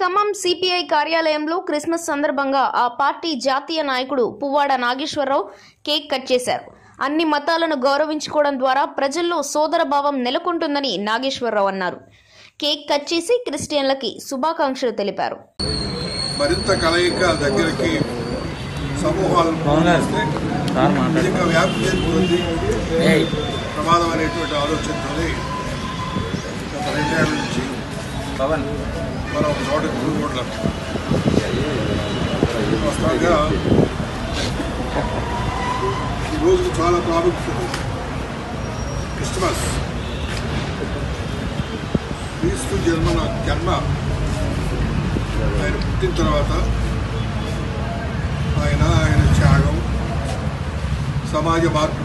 Khammam CPI కార్యాలయంలో Christmas సందర్భంగా ఆ పార్టీ జాతీయ నాయకుడు పువ్వాడ నాగేశ్వరరావు కేక్ కట్ చేశారు. అన్ని మతాలను గౌరవించుకోవడం ద్వారా ప్రజల్లో సోదరభావం నెలకొంటుందని నాగేశ్వరరావు అన్నారు. కేక్ కట్ చేసి క్రిస్టియన్లకి శుభాకాంక్షలు తెలిపారు. మరింత కలయిక దగ్గరికి సమూహాలు వ్యాప్తి చెందుతుంది. ప్రమాదం అనేటువంటి గత రెండేళ్ళ నుంచి మనం ఒక చోటకి కూడుకుంటున్నాం వస్తాగా ఈ రోజుకి చాలా ప్రాముఖ్యత క్రిస్మస్ క్రీస్తు జన్మ జన్మ ఆయన పుట్టిన తర్వాత ఆయన ఆయన త్యాగం సమాజ మార్పు